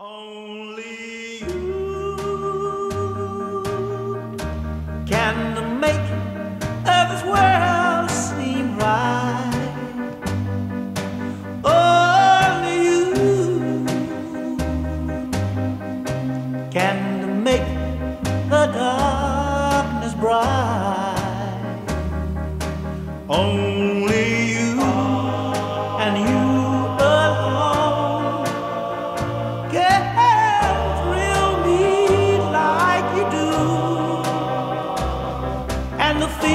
Only you can make this world seem right. Only you can make the darkness bright. Only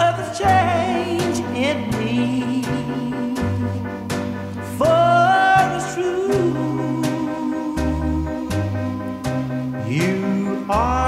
Of the change in me. For it's true, you are.